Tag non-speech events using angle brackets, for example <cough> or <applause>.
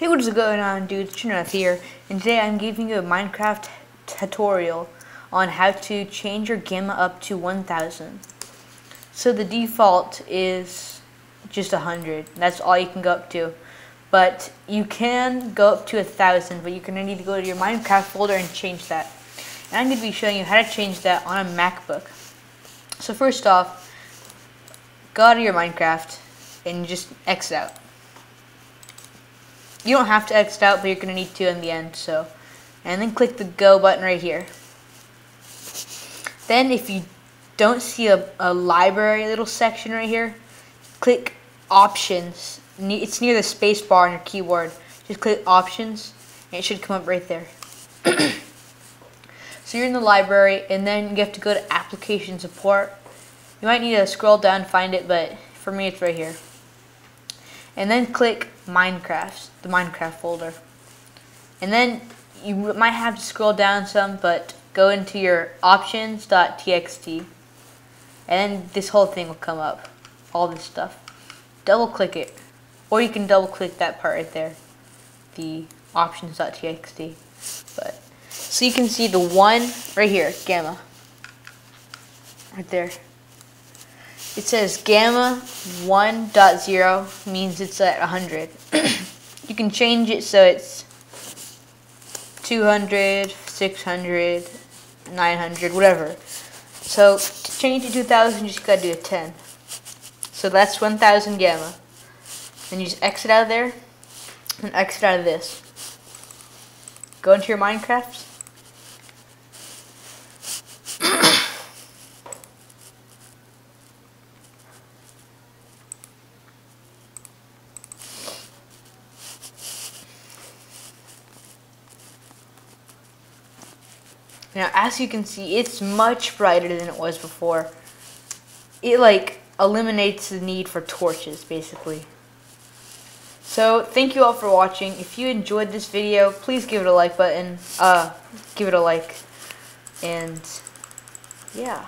Hey what is going on dudes, Trineth here, and today I'm giving you a Minecraft tutorial on how to change your gamma up to 1000. So the default is just 100, that's all you can go up to. But you can go up to 1000, but you're going to need to go to your Minecraft folder and change that. And I'm going to be showing you how to change that on a MacBook. So first off, go to your Minecraft and just exit out you don't have to exit out, but you're going to need to in the end. So, And then click the go button right here. Then if you don't see a, a library little section right here, click options. It's near the space bar on your keyboard. Just click options and it should come up right there. <coughs> so you're in the library and then you have to go to application support. You might need to scroll down find it, but for me it's right here and then click Minecraft, the Minecraft folder. And then you might have to scroll down some, but go into your options.txt, and then this whole thing will come up, all this stuff. Double click it, or you can double click that part right there, the options.txt. But so you can see the one right here, gamma, right there. It says gamma 1.0 means it's at 100. <clears throat> you can change it so it's 200, 600, 900, whatever. So to change it to 2000, you just gotta do a 10. So that's 1000 gamma. Then you just exit out of there and exit out of this. Go into your Minecraft Now, as you can see, it's much brighter than it was before. It, like, eliminates the need for torches, basically. So, thank you all for watching. If you enjoyed this video, please give it a like button. Uh, give it a like. And, yeah.